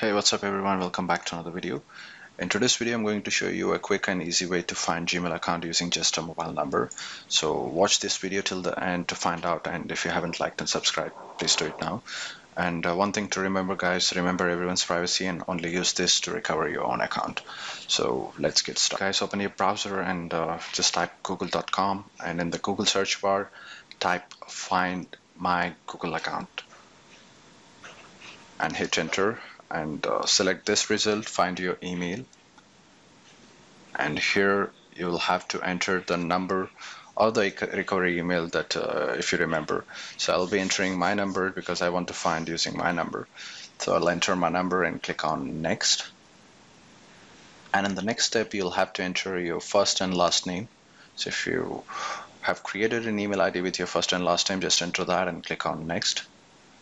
Hey what's up everyone welcome back to another video. In today's video I'm going to show you a quick and easy way to find Gmail account using just a mobile number. So watch this video till the end to find out and if you haven't liked and subscribed please do it now. And uh, one thing to remember guys, remember everyone's privacy and only use this to recover your own account. So let's get started. Guys open your browser and uh, just type google.com and in the Google search bar type find my Google account and hit enter and uh, select this result find your email and here you will have to enter the number or the recovery email that uh, if you remember. So I'll be entering my number because I want to find using my number. So I'll enter my number and click on next. And in the next step you'll have to enter your first and last name. So if you have created an email ID with your first and last name just enter that and click on next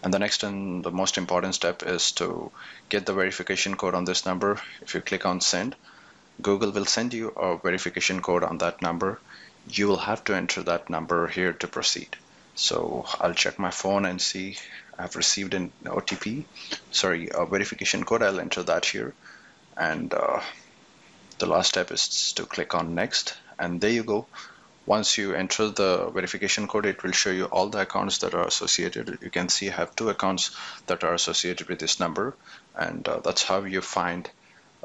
and the next and the most important step is to get the verification code on this number. If you click on send, Google will send you a verification code on that number. You will have to enter that number here to proceed. So I'll check my phone and see I've received an OTP, sorry, a verification code. I'll enter that here. And uh, the last step is to click on next. And there you go once you enter the verification code it will show you all the accounts that are associated. You can see I have two accounts that are associated with this number and uh, that's how you find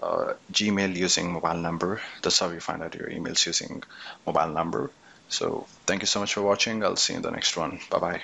uh, Gmail using mobile number. That's how you find out your emails using mobile number. So thank you so much for watching. I'll see you in the next one. Bye bye